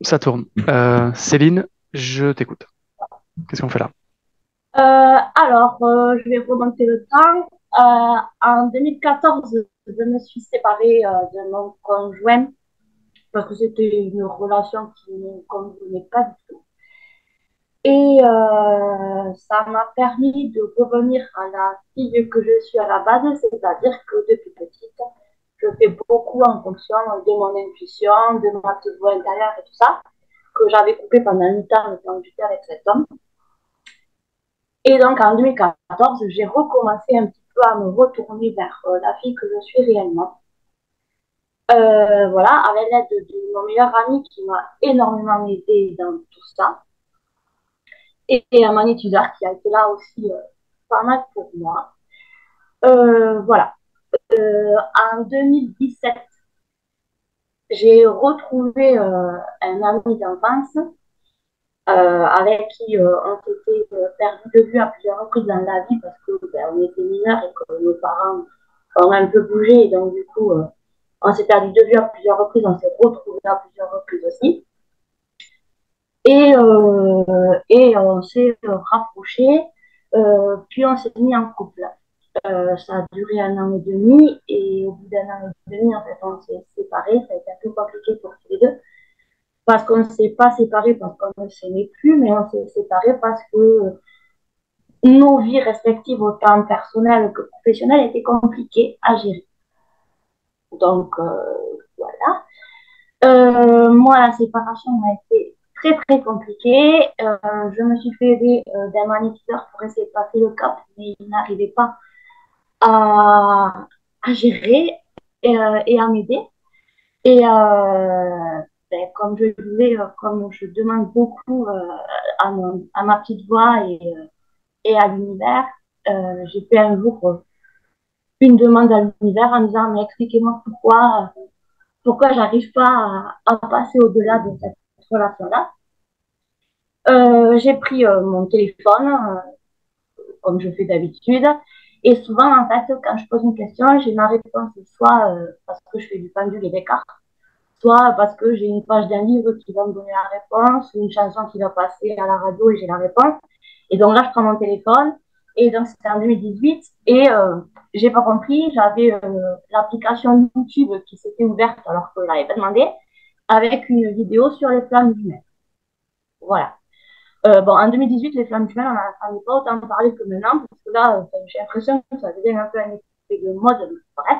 Ça tourne. Euh, Céline, je t'écoute. Qu'est-ce qu'on fait là? Euh, alors, euh, je vais remonter le temps. Euh, en 2014, je me suis séparée euh, de mon conjoint parce que c'était une relation qui ne me convenait pas du tout. Et euh, ça m'a permis de revenir à la fille que je suis à la base, c'est-à-dire que depuis petite, je fais beaucoup en fonction de mon intuition, de ma petite voix intérieure et tout ça, que j'avais coupé pendant 8 ans quand j'étais avec cet homme. Et donc en 2014, j'ai recommencé un petit peu à me retourner vers euh, la fille que je suis réellement. Euh, voilà, avec l'aide de, mon meilleur ami qui m'a énormément aidé dans tout ça. Et, et un magnétiseur qui a été là aussi euh, pas mal pour moi. Voilà. Euh, en 2017, j'ai retrouvé euh, un ami d'enfance euh, avec qui euh, on s'était euh, perdu de vue à plusieurs reprises dans la vie parce que ben, était mineurs et que nos parents ont un peu bougé et donc du coup euh, on s'est perdu de vue à plusieurs reprises, on s'est retrouvé à plusieurs reprises aussi. Et, et on s'est rapprochés, puis on s'est mis en couple. Euh, ça a duré un an et demi et au bout d'un an et demi, en fait, on s'est séparés. Ça a été un peu compliqué pour tous les deux parce qu'on ne s'est pas séparés parce qu'on ne s'aimait plus, mais on s'est séparés parce que nos vies respectives, autant personnelles que professionnelles, étaient compliquées à gérer. Donc, euh, voilà. Euh, moi, la séparation a été très, très compliquée. Je me suis fait aider d'un magnétiseur pour essayer de passer le cap, mais il n'arrivait pas à, à gérer et, euh, et à m'aider. Et euh, ben, comme je disais, euh, comme je demande beaucoup à, mon, à ma petite voix et, et à l'univers, j'ai fait un jour une demande à l'univers en disant, mais expliquez-moi pourquoi, pourquoi j'arrive pas à, à passer au-delà de cette relation-là. Euh, j'ai pris mon téléphone, euh, comme je fais d'habitude, et souvent, en fait, quand je pose une question, j'ai ma réponse soit euh, parce que je fais du pendule et des cartes, soit parce que j'ai une page d'un livre qui va me donner la réponse, ou une chanson qui va passer à la radio et j'ai la réponse. Et donc là, je prends mon téléphone, et donc c'était en 2018, et euh, j'ai pas compris, j'avais euh, l'application YouTube qui s'était ouverte alors que je l'avais pas demandé, avec une vidéo sur les flammes jumelles. Voilà. Euh, bon, en 2018, les flammes jumelles, on n'en pas autant parlé que maintenant, parce que là, euh, j'ai l'impression que ça devient un peu un effet de mode, bref.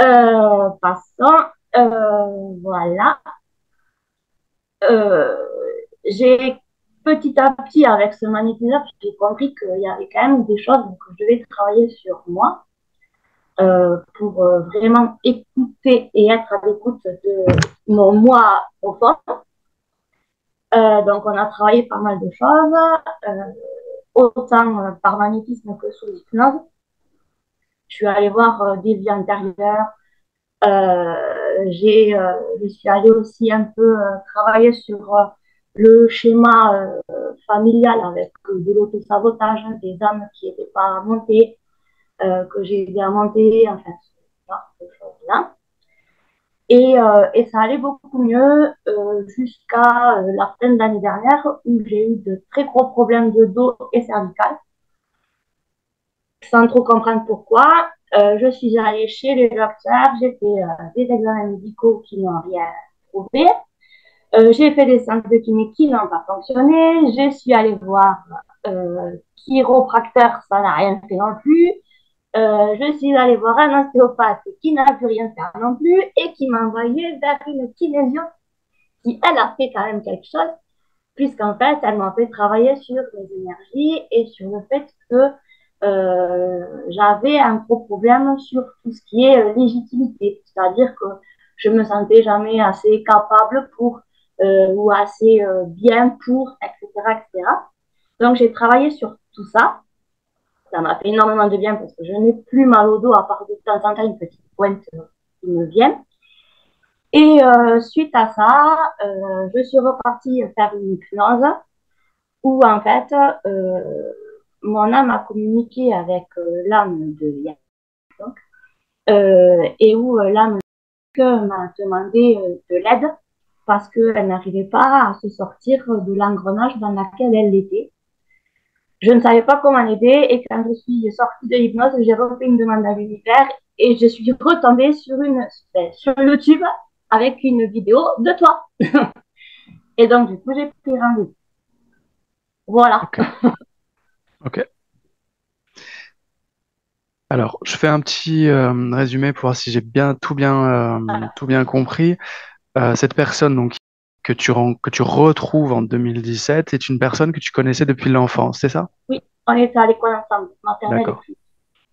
Euh, passons. Euh, voilà. Euh, j'ai petit à petit, avec ce magnétiseur, j'ai compris qu'il y avait quand même des choses que je devais travailler sur moi euh, pour euh, vraiment écouter et être à l'écoute de mon moi profond. Euh, donc, on a travaillé pas mal de choses, euh, autant euh, par magnétisme que sous hypnose. Je suis allée voir euh, des vies antérieures. J'ai, je suis allée aussi un peu travailler sur le schéma familial avec de l'autosabotage, des âmes qui n'étaient pas montées, que j'ai aidé à monter, enfin, ce genre de choses-là. Et, euh, et ça allait beaucoup mieux euh, jusqu'à euh, la fin de l'année dernière où j'ai eu de très gros problèmes de dos et cervical. Sans trop comprendre pourquoi, euh, je suis allée chez les docteurs, j'ai fait euh, des examens médicaux qui n'ont rien trouvé. Euh, j'ai fait des séances de kiné qui n'ont pas fonctionné. Je suis allée voir chiropracteur, ça n'a rien fait non plus. Euh, je suis allée voir un ostéopathe qui n'a pu rien faire non plus et qui m'a envoyé vers une kinésio qui, elle, a fait quand même quelque chose, puisqu'en fait, elle m'a fait travailler sur les énergies et sur le fait que euh, j'avais un gros problème sur tout ce qui est euh, légitimité, c'est-à-dire que je me sentais jamais assez capable pour ou assez bien pour, etc., etc. Donc j'ai travaillé sur tout ça. Ça m'a fait énormément de bien parce que je n'ai plus mal au dos à part de temps en temps une petite pointe qui me vient. Et euh, suite à ça, euh, je suis repartie faire une hypnose où en fait euh, mon âme a communiqué avec euh, l'âme de Yann euh, et où euh, l'âme m'a demandé de l'aide parce qu'elle n'arrivait pas à se sortir de l'engrenage dans lequel elle était. Je ne savais pas comment l'aider et quand je suis sortie de l'hypnose, j'ai refait une demande à l'univers et je suis retombée sur une ben, sur YouTube avec une vidéo de toi. et donc du coup, j'ai pris rendez-vous. Voilà. Ok. Ok. Alors, je fais un petit euh, résumé pour voir si j'ai bien tout bien euh, tout bien compris. Euh, cette personne donc que tu que tu retrouves en 2017 est une personne que tu connaissais depuis l'enfance, c'est ça? Oui, on était à l'école ensemble, maternelle D'accord.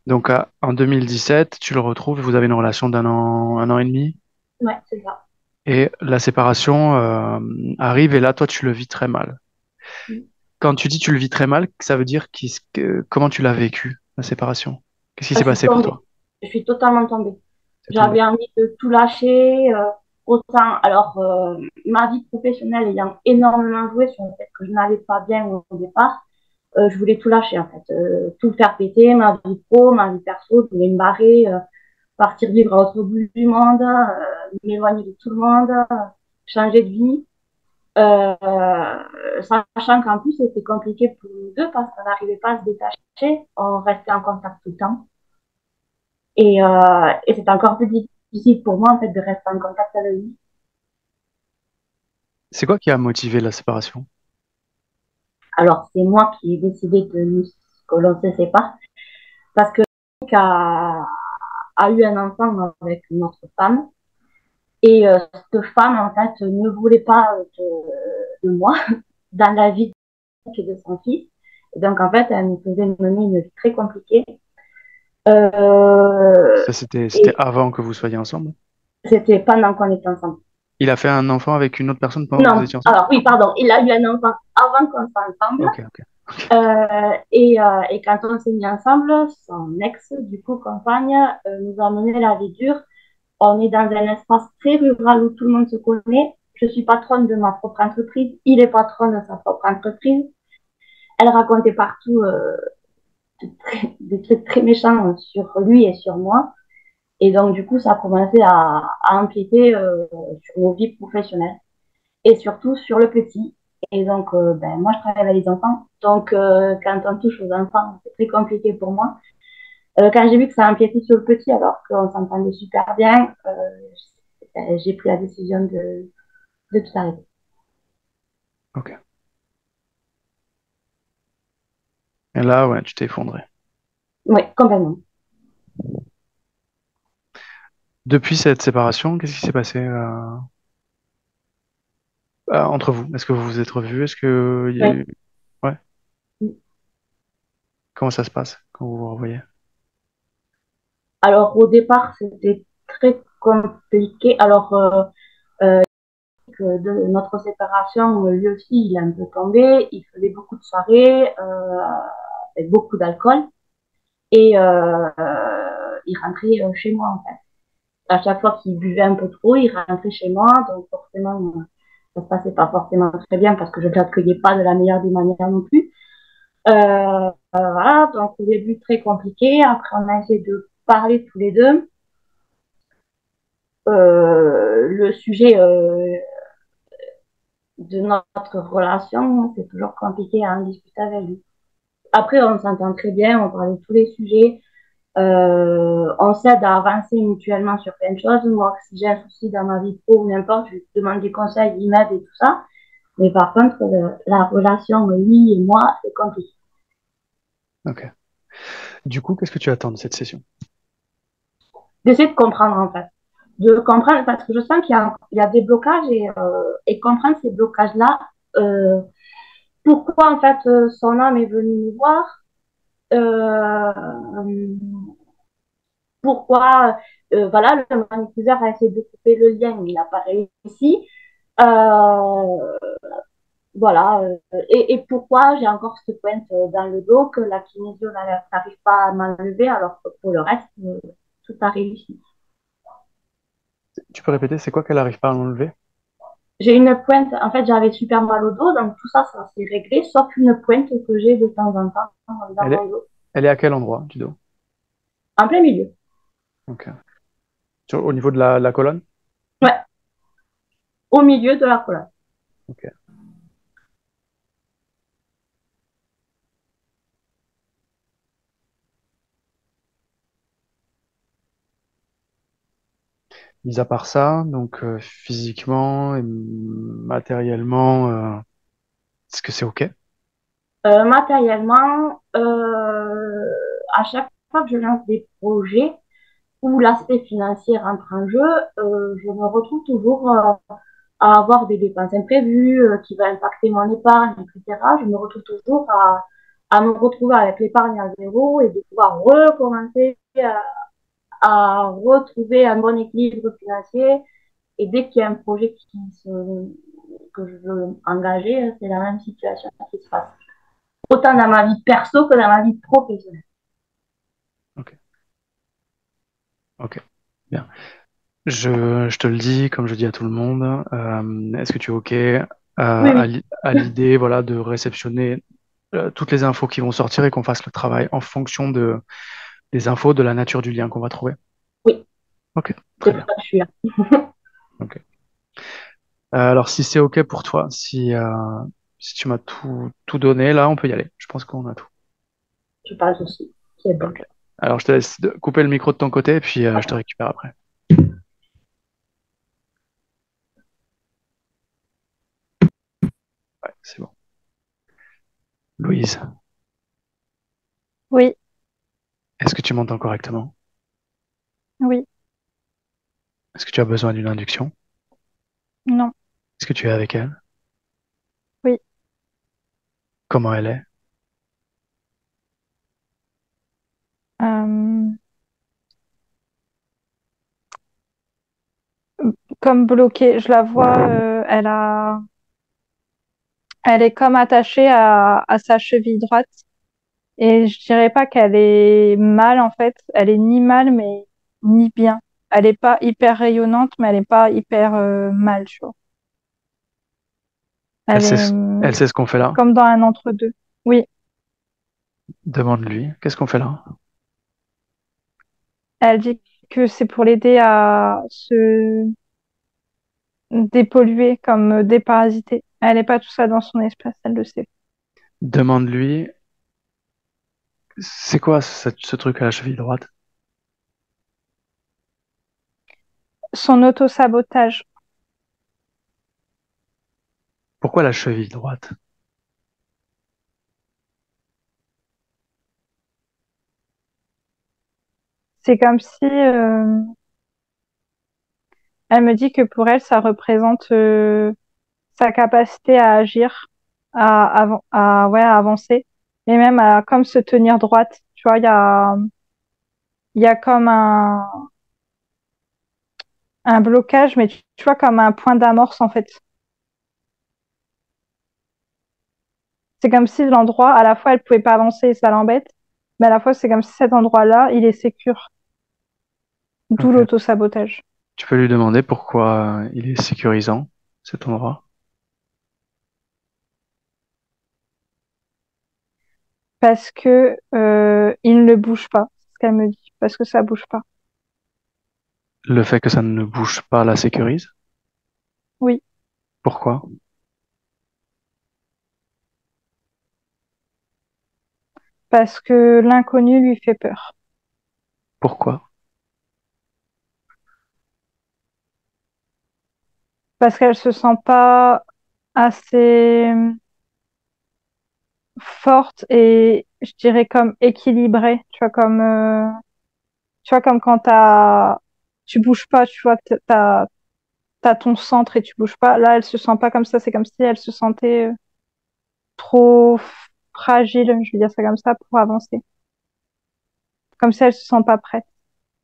Donc à- en 2017, tu le retrouves, vous avez une relation d'un an, un an et demi, Ouais, c'est ça. et la séparation euh, arrive, et là, toi, tu le vis très mal. Oui. Quand tu dis tu le vis très mal, ça veut dire qu'est-ce que, comment tu l'as vécu, la séparation? Qu'est-ce qui Je s'est passé pour toi? Je suis totalement tombée. J'avais envie de tout lâcher. euh, autant, alors, euh, ma vie professionnelle ayant énormément joué sur le fait que je n'allais pas bien au départ, euh, je voulais tout lâcher en fait. Euh, tout faire péter, ma vie pro, ma vie perso, je voulais me barrer, euh, partir vivre à l'autre bout du monde, euh, m'éloigner de tout le monde, changer de vie. Euh, sachant qu'en plus, c'était compliqué pour nous deux parce qu'on n'arrivait pas à se détacher, on restait en contact tout le temps. Et, et c'est encore plus difficile pour moi, en fait, de rester en contact avec lui. C'est quoi qui a motivé la séparation? Alors, c'est moi qui ai décidé de nous, que l'on se sépare parce que a, a eu un enfant avec une autre femme. Et euh, cette femme, en fait, ne voulait pas de, de moi dans la vie de son fils. Et donc, en fait, elle nous faisait mener une vie très compliquée. Euh, Ça, c'était, avant que vous soyez ensemble? c'était pendant qu'on était ensemble. Il a fait un enfant avec une autre personne pendant que vous Non, étiez ensemble? alors oui, pardon, il a eu un enfant avant qu'on soit ensemble. Ok, ok. Euh, et, euh, et quand on s'est mis ensemble, son ex, du coup, compagne, euh, nous a mené la vie dure. On est dans un espace très rural où tout le monde se connaît. Je suis patronne de ma propre entreprise. Il est patron de sa propre entreprise. Elle racontait partout des trucs très méchants sur lui et sur moi. Et donc, du coup, ça a commencé à, à empiéter euh, sur nos vies professionnelles et surtout sur le petit. Et donc, euh, ben, moi, je travaille avec les enfants. Donc, euh, quand on touche aux enfants, c'est très compliqué pour moi. Euh, quand j'ai vu que ça empiétait sur le petit, alors qu'on s'entendait super bien, euh, ben, j'ai pris la décision de, de tout arrêter. Ok. Et là, ouais, tu t'es effondré. Oui, complètement. Depuis cette séparation, qu'est-ce qui s'est passé euh, euh, entre vous? Est-ce que vous vous êtes revus? Est-ce que il y a Oui. eu... Ouais. Comment ça se passe quand vous vous revoyez? Alors, au départ, c'était très compliqué. Alors, euh, euh, que de notre séparation, lui aussi, il est un peu tombé. Il faisait beaucoup de soirées, euh, avec beaucoup d'alcool. Et euh, il rentrait euh, chez moi, en fait. À chaque fois qu'il buvait un peu trop, il rentrait chez moi. Donc, forcément, ça se passait pas forcément très bien parce que je ne l'accueillais pas de la meilleure des manières non plus. Euh, voilà, donc au début, très compliqué. Après, on a essayé de parler tous les deux. Le sujet de notre relation, c'est toujours compliqué à en discuter avec lui. Après, on s'entend très bien, on parle de tous les sujets. Euh, on s'aide à avancer mutuellement sur plein de choses. Moi, si j'ai un souci dans ma vie pro ou n'importe, je lui demande des conseils, il m'aide et tout ça. Mais par contre, euh, la relation, lui et moi, c'est compliqué. Ok. Du coup, qu'est-ce que tu attends de cette session? D'essayer de comprendre, en fait. De comprendre, parce que je sens qu'il y a, il y a des blocages et, euh, et comprendre ces blocages-là. Euh, pourquoi, en fait, euh, son âme est venue nous voir. Euh, pourquoi, euh, voilà, le magnétiseur a essayé de couper le lien, il n'a pas réussi. Voilà. et, et pourquoi j'ai encore cette pointe dans le dos que la kinésio n'a- n'arrive pas à m'enlever alors que pour le reste, tout a réussi. Tu peux répéter, c'est quoi qu'elle arrive pas à l'enlever? J'ai une pointe, en fait, j'avais super mal au dos, donc tout ça, ça s'est réglé, sauf une pointe que j'ai de temps en temps dans Elle est, mon dos, elle est à quel endroit du dos? en plein milieu. Ok. Au niveau de la, la colonne? Ouais, au milieu de la. Ok. Mis à part ça, donc euh, physiquement et matériellement, euh, est-ce que c'est OK? Euh, matériellement, euh, à chaque fois que je lance des projets où l'aspect financier rentre en jeu, je me retrouve toujours à avoir des dépenses imprévues qui vont impacter mon épargne, etc. Je me retrouve toujours à, à me retrouver avec l'épargne à zéro et de pouvoir recommencer à, à retrouver un bon équilibre financier. Et dès qu'il y a un projet qui se, que je veux engager, c'est la même situation qui se passe. Autant dans ma vie perso que dans ma vie professionnelle. OK. Bien. Je, je te le dis, comme je dis à tout le monde, euh, est-ce que tu es OK euh, Oui, à l'idée, voilà, de réceptionner euh, toutes les infos qui vont sortir et qu'on fasse le travail en fonction de, des infos, de la nature du lien qu'on va trouver? oui, OK, très bien. je suis là. OK. Euh, alors, si c'est OK pour toi, si, euh, si tu m'as tout, tout donné, là, on peut y aller. Je pense qu'on a tout. Je pense aussi. C'est bon. OK. Alors, je te laisse de- couper le micro de ton côté et puis euh, je te récupère après. Ouais, c'est bon. Louise, Oui, est-ce que tu m'entends correctement? oui, Est-ce que tu as besoin d'une induction? non, Est-ce que tu es avec elle? oui. Comment elle est? Euh, comme bloquée, je la vois, euh, elle a, elle est comme attachée à, à sa cheville droite. Et je dirais pas qu'elle est mal en fait. Elle est ni mal mais ni bien. Elle est pas hyper rayonnante, mais elle est pas hyper euh, mal, tu vois. Elle Elle sait, est hum, elle sait ce qu'on fait là? comme dans un entre-deux. Oui, Demande-lui. Qu'est-ce qu'on fait là? elle dit que c'est pour l'aider à se dépolluer, comme euh, déparasiter. Elle n'est pas tout ça dans son espace, elle le sait. Demande-lui, c'est quoi ce, ce truc à la cheville droite? Son auto-sabotage, Pourquoi la cheville droite? c'est comme si euh, elle me dit que pour elle, ça représente euh, sa capacité à agir, à, ouais, à avancer, et même à comme se tenir droite. Tu vois, il y a, y a comme un, un blocage, mais tu, tu vois, comme un point d'amorce en fait. C'est comme si l'endroit, à la fois, elle pouvait pas avancer et ça l'embête, mais à la fois, c'est comme si cet endroit-là, il est sécure. D'où l'auto-sabotage. Tu peux lui demander pourquoi euh, il est sécurisant, cet endroit? Parce que euh, il ne bouge pas, c'est ce qu'elle me dit, parce que ça bouge pas. Le fait que ça ne bouge pas la sécurise? Oui, Pourquoi? parce que l'inconnu lui fait peur. Pourquoi? Parce qu'elle se sent pas assez forte et je dirais comme équilibrée, tu vois, comme euh, tu vois, comme quand t'as tu bouges pas, tu vois, t'as t'as ton centre et tu bouges pas. Là, elle se sent pas comme ça, c'est comme si elle se sentait euh, trop fragile, je vais dire ça comme ça, pour avancer. Comme si elle se sent pas prête.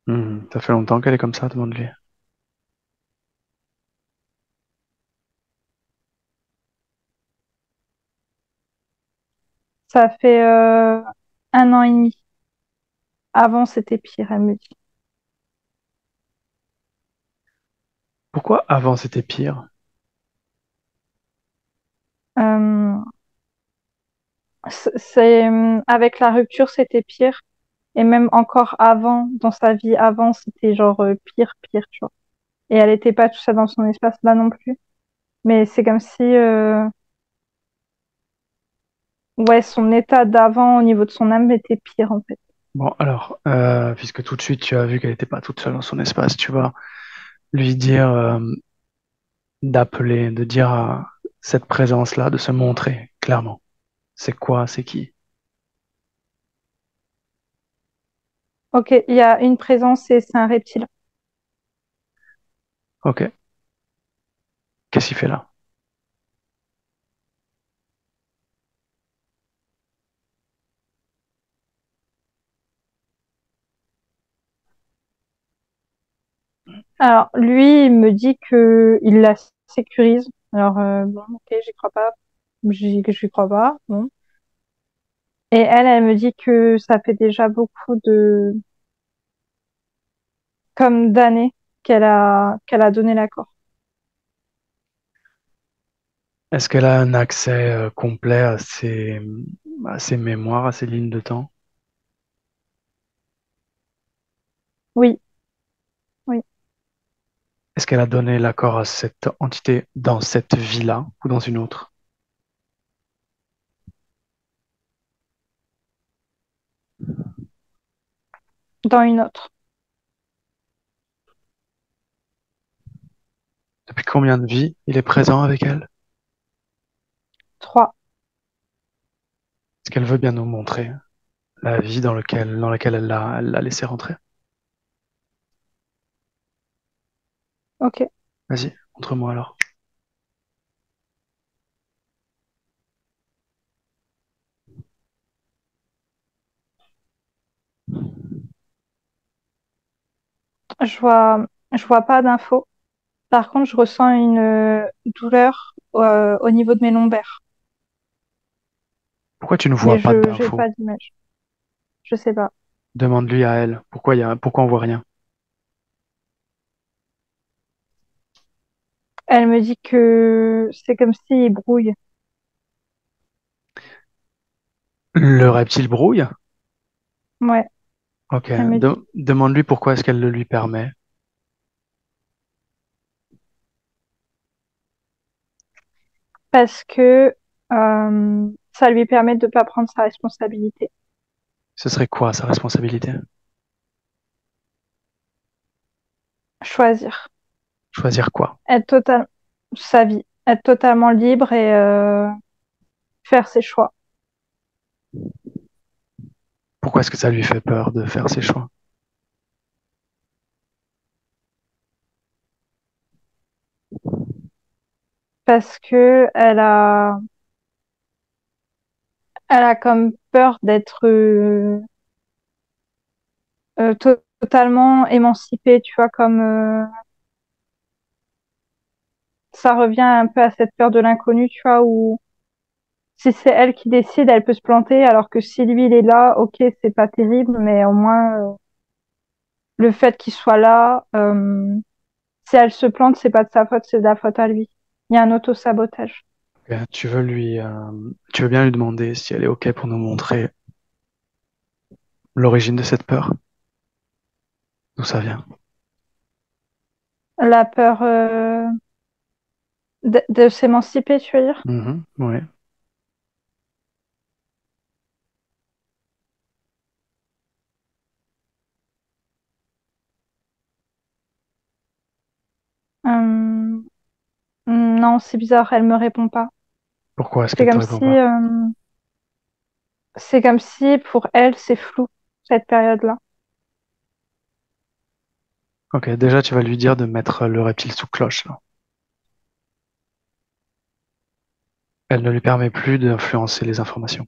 Hmm, ça fait longtemps qu'elle est comme ça, demande-lui. Ça fait euh, un an et demi. Avant, c'était pire, elle me dit. Pourquoi avant c'était pire? Euh, c'est c'est- avec la rupture, c'était pire. Et même encore avant, dans sa vie avant, c'était genre euh, pire, pire, tu vois. Et elle était pas tout ça dans son espace là non plus. Mais c'est comme si, euh, ouais, son état d'avant au niveau de son âme était pire, en fait. Bon, alors, euh, puisque tout de suite tu as vu qu'elle n'était pas toute seule dans son espace, tu vas lui dire euh, d'appeler, de dire à cette présence-là de se montrer clairement. C'est quoi, c'est qui? Ok, il y a une présence et c'est un reptile. Ok. Qu'est-ce qu'il fait là? Alors, lui, il me dit que il la sécurise. Alors, euh, bon, ok, j'y crois pas. J'y, j'y crois pas. Bon. Et elle, elle me dit que ça fait déjà beaucoup de, comme d'années qu'elle a, qu'elle a donné l'accord. Est-ce qu'elle a un accès euh, complet à ses, à ses mémoires, à ses lignes de temps? Oui, oui, Est-ce qu'elle a donné l'accord à cette entité dans cette vie-là ou dans une autre? dans une autre. Depuis combien de vies il est présent avec elle? Trois. Est-ce qu'elle veut bien nous montrer la vie dans lequel, dans laquelle elle l'a, elle l'a laissé rentrer? Ok. Vas-y, montre-moi alors. Je vois, je vois pas d'infos. Par contre, je ressens une euh, douleur euh, au niveau de mes lombaires. Pourquoi tu ne vois Mais pas je, j'ai d'infos? pas d'image. Je sais pas. Demande-lui à elle. Pourquoi il y a, pourquoi on voit rien? Elle me dit que c'est comme s'il brouille. Le reptile brouille? Ouais, Ok. De- demande-lui pourquoi est-ce qu'elle le lui permet. Parce que euh, ça lui permet de pas prendre sa responsabilité. Ce serait quoi sa responsabilité? Choisir. Choisir quoi? Être total, sa vie. Être totalement libre et euh, faire ses choix. Pourquoi est-ce que ça lui fait peur de faire ses choix? Parce que elle a, elle a comme peur d'être euh, euh, to- totalement émancipée, tu vois, comme ça revient un peu à cette peur de l'inconnu, tu vois, où si c'est elle qui décide, elle peut se planter, alors que si lui il est là, ok, c'est pas terrible, mais au moins euh, le fait qu'il soit là, euh, si elle se plante, c'est pas de sa faute, c'est de la faute à lui. Il y a un auto-sabotage. Ok, Tu veux lui, euh, tu veux bien lui demander si elle est ok pour nous montrer l'origine de cette peur? D'où ça vient? La peur de, de s'émanciper, tu veux dire? Ouais. Euh, non, c'est bizarre, elle me répond pas. Pourquoi est-ce C'est qu'elle te comme répond si, pas? euh, c'est comme si pour elle, c'est flou, cette période-là. Ok, déjà tu vas lui dire de mettre le reptile sous cloche, là. Elle ne lui permet plus d'influencer les informations.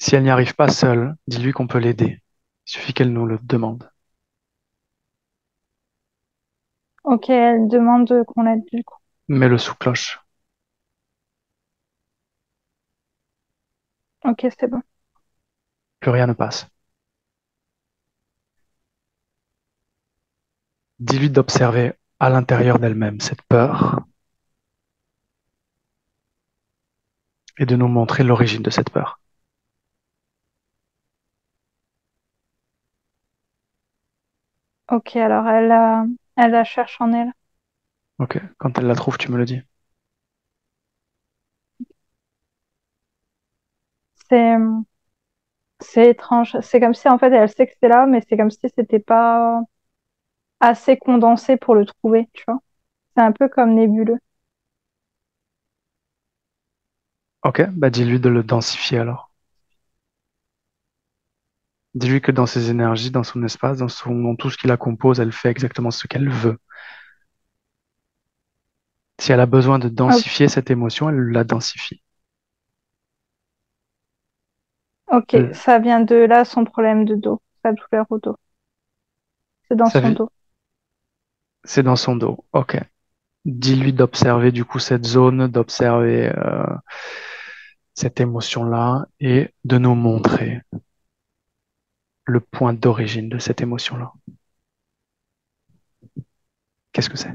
Si elle n'y arrive pas seule, dis-lui qu'on peut l'aider. Il suffit qu'elle nous le demande. Ok, elle demande qu'on l'aide du coup. Mets-le sous cloche. Ok, c'est bon. Plus rien ne passe. Dis-lui d'observer à l'intérieur d'elle-même cette peur et de nous montrer l'origine de cette peur. Ok, alors elle la, elle la cherche en elle. Ok, quand elle la trouve, tu me le dis. C'est, c'est étrange. C'est comme si en fait elle sait que c'est là, mais c'est comme si c'était pas assez condensé pour le trouver, tu vois. C'est un peu comme nébuleux. Ok, bah dis-lui de le densifier alors. Dis-lui que dans ses énergies, dans son espace, dans son, dans tout ce qui la compose, elle fait exactement ce qu'elle veut. Si elle a besoin de densifier cette émotion, elle la densifie. Ok, Euh, ça vient de là son problème de dos, sa douleur au dos. C'est dans son dos. C'est dans son dos. Ok. Dis-lui d'observer du coup cette zone, d'observer euh, cette émotion-là et de nous montrer le point d'origine de cette émotion-là. Qu'est-ce que c'est?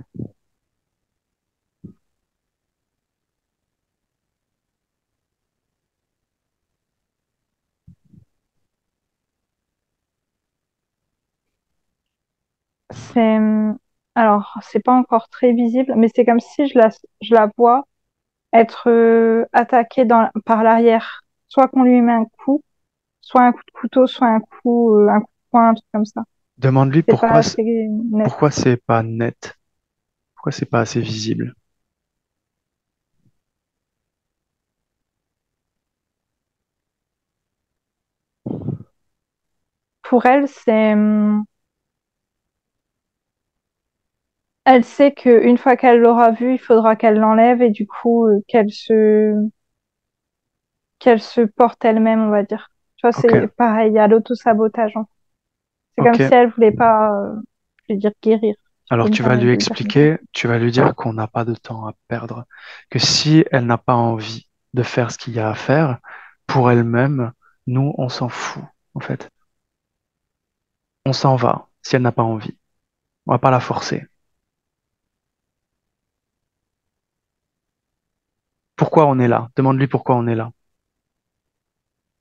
C'est, alors, c'est pas encore très visible, mais c'est comme si je la, je la vois être euh, attaquée dans, par l'arrière. Soit qu'on lui met un coup, soit un coup de couteau, soit un coup, euh, un coup de poing, un truc comme ça. Demande-lui pourquoi c'est pas net, pourquoi c'est pas assez visible? Pour elle, c'est, hum, elle sait qu'une fois qu'elle l'aura vu, il faudra qu'elle l'enlève et du coup, euh, qu'elle se, qu'elle se porte elle-même, on va dire. Tu vois, c'est pareil, il y a l'auto-sabotage. fait. C'est comme si elle voulait pas, euh, je vais dire guérir, Alors tu vas lui dire expliquer, tu vas lui dire qu'on n'a pas de temps à perdre, que si elle n'a pas envie de faire ce qu'il y a à faire, pour elle-même, nous, on s'en fout, en fait. On s'en va si elle n'a pas envie. On va pas la forcer. Pourquoi on est là? Demande-lui pourquoi on est là.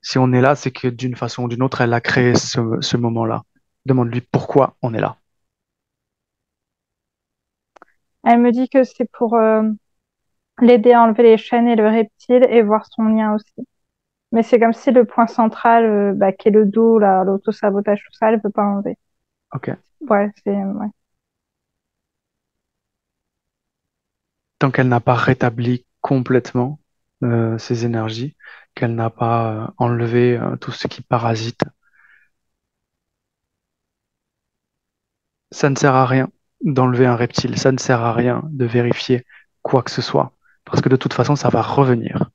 Si on est là, c'est que d'une façon ou d'une autre, elle a créé ce, ce moment-là. Demande-lui pourquoi on est là. Elle me dit que c'est pour euh, l'aider à enlever les chaînes et le reptile et voir son lien aussi. Mais c'est comme si le point central, euh, bah, qui est le dos, l'auto-sabotage, tout ça, elle veut pas enlever. Ok. Ouais, c'est, ouais. Tant qu'elle n'a pas rétabli complètement euh, ses énergies, qu'elle n'a pas euh, enlevé euh, tout ce qui parasite, ça ne sert à rien d'enlever un reptile. Ça ne sert à rien de vérifier quoi que ce soit. Parce que de toute façon, ça va revenir.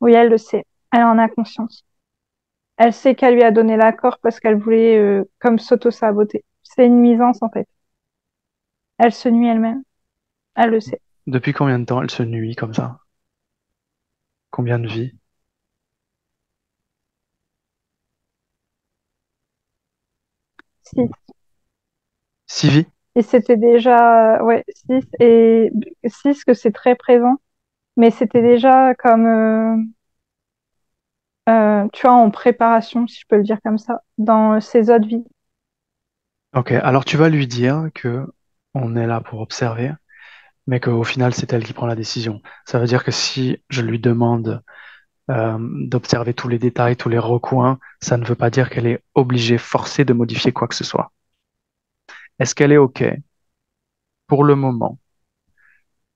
Oui, elle le sait. Elle en a conscience. Elle sait qu'elle lui a donné l'accord parce qu'elle voulait, euh, comme s'auto-saboter. C'est une nuisance, en fait. Elle se nuit elle-même. Elle le sait. Depuis combien de temps elle se nuit comme ça? Combien de vies? Six. Six vies? Et c'était déjà, euh, ouais, six et six que c'est très présent. Mais c'était déjà comme, euh, euh, tu vois, en préparation, si je peux le dire comme ça, dans ses autres vies. Ok, alors tu vas lui dire que on est là pour observer, mais qu'au final, c'est elle qui prend la décision. Ça veut dire que si je lui demande euh, d'observer tous les détails, tous les recoins, ça ne veut pas dire qu'elle est obligée, forcée de modifier quoi que ce soit. Est-ce qu'elle est OK pour le moment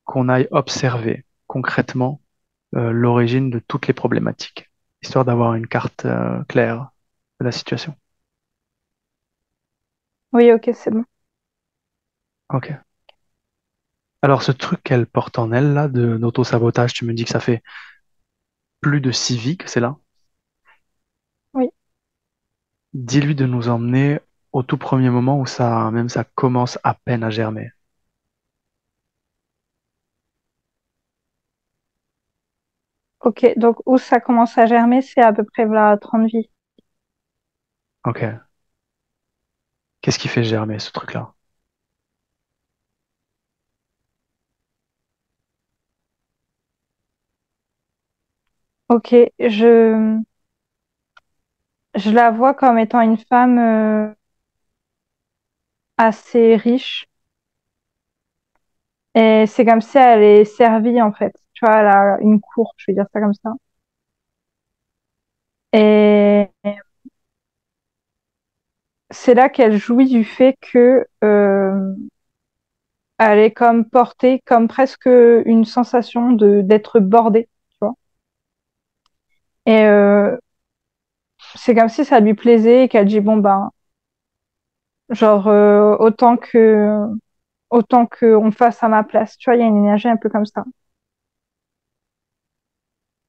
qu'on aille observer concrètement euh, l'origine de toutes les problématiques, histoire d'avoir une carte euh, claire de la situation? Oui, ok, c'est bon. Ok. Alors ce truc qu'elle porte en elle, là, de d'auto-sabotage, tu me dis que ça fait plus de six vies que c'est là? Oui. Dis-lui de nous emmener au tout premier moment où ça, même ça commence à peine à germer. Ok, donc où ça commence à germer, c'est à peu près là 30 vies. Ok. Qu'est-ce qui fait germer ce truc-là? Ok, je je la vois comme étant une femme euh, assez riche. Et c'est comme si elle est servie, en fait. Tu vois, elle a une cour, je vais dire ça comme ça. Et c'est là qu'elle jouit du fait que euh, elle est comme portée comme presque une sensation de d'être bordée. Et euh, c'est comme si ça lui plaisait et qu'elle dit bon ben genre euh, autant que autant que on fasse à ma place, tu vois, il y a une énergie un peu comme ça.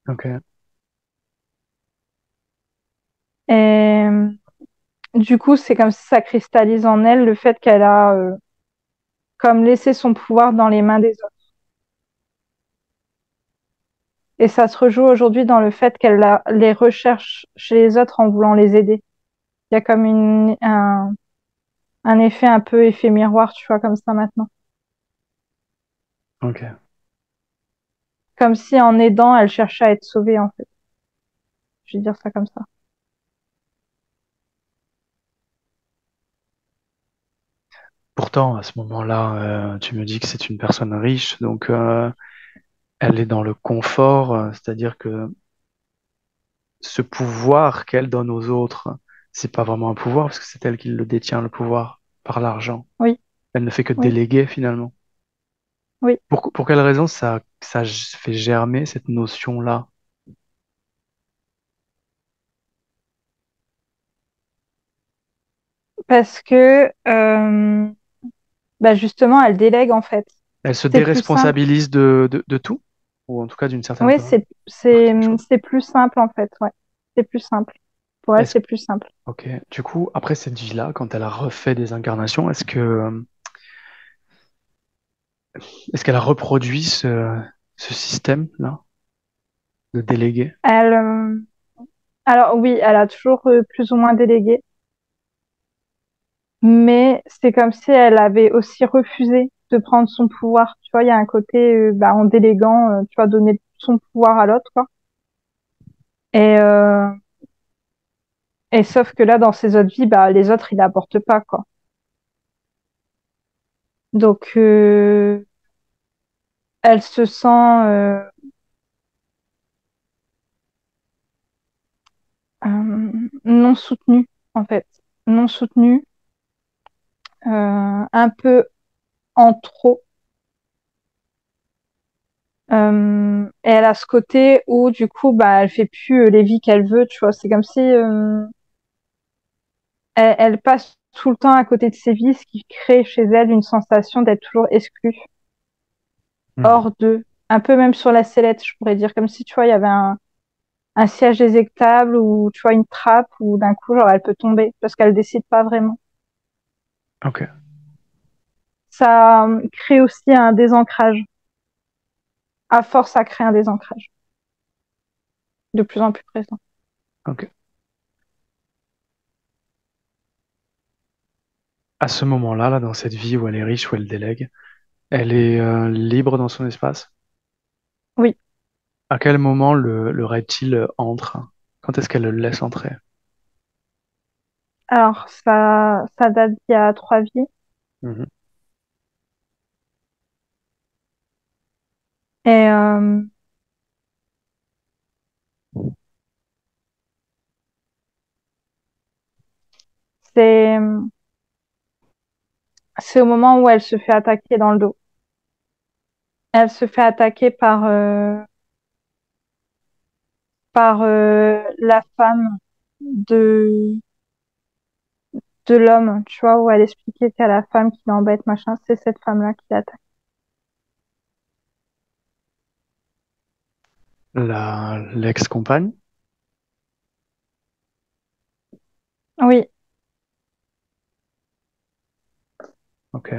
Ok. Et du coup, c'est comme si ça cristallise en elle le fait qu'elle a euh, comme laissé son pouvoir dans les mains des autres. Et ça se rejoue aujourd'hui dans le fait qu'elle les recherche chez les autres en voulant les aider. Il y a comme une, un, un effet un peu effet miroir, tu vois, comme ça maintenant. Ok. Comme si en aidant, elle cherchait à être sauvée, en fait. Je vais dire ça comme ça. Pourtant, à ce moment-là, euh, tu me dis que c'est une personne riche, donc euh, elle est dans le confort, euh, c'est-à-dire que ce pouvoir qu'elle donne aux autres, c'est pas vraiment un pouvoir parce que c'est elle qui le détient, le pouvoir par l'argent. Oui, Elle ne fait que oui, déléguer finalement. oui. Pour, pour quelle raison ça, ça fait germer cette notion-là? Parce que, euh, bah justement, elle délègue, en fait. Elle se déresponsabilise de, de, de tout, ou en tout cas d'une certaine Oui, c'est, c'est, choses. c'est plus simple, en fait, ouais. C'est plus simple. Pour elle, Est-ce, c'est plus simple. ok. Du coup, après cette vie-là, quand elle a refait des incarnations, est-ce que, euh, est-ce qu'elle a reproduit ce, ce système-là de déléguer? Elle, euh, alors oui, elle a toujours euh, plus ou moins délégué, mais c'est comme si elle avait aussi refusé de prendre son pouvoir. Tu vois, il y a un côté, euh, bah, en déléguant, euh, tu vois, donner son pouvoir à l'autre, quoi. Et, euh, et sauf que là, dans ses autres vies, bah, les autres, ils n'apportent pas, quoi. Donc, elle se sent non soutenue, en fait. Non soutenue, un peu en trop. Euh, et elle a ce côté où, du coup, bah, elle fait plus euh, les vies qu'elle veut, tu vois. C'est comme si euh, elle, elle passe tout le temps à côté de ses vies, ce qui crée chez elle une sensation d'être toujours exclue, Hmm. hors d'eux. Un peu même sur la sellette, je pourrais dire. Comme si, tu vois, il y avait un, un siège éjectable ou, tu vois, une trappe où d'un coup, genre, elle peut tomber parce qu'elle décide pas vraiment. Ok, Ça euh, crée aussi un désancrage. À force, ça crée un désancrage de plus en plus présent. ok. À ce moment-là, là, dans cette vie où elle est riche, où elle délègue, elle est euh, libre dans son espace? Oui. À quel moment le, le reptile entre? Quand est-ce qu'elle le laisse entrer? Alors, ça, ça date d'il y a trois vies. Mhm. Et euh, c'est c'est au moment où elle se fait attaquer dans le dos. Elle se fait attaquer par euh, par euh, la femme de de l'homme, tu vois, où elle expliquait qu'à la femme qui l'embête, machin, c'est cette femme-là qui l'attaque. L'ex-compagne? Oui, Ok.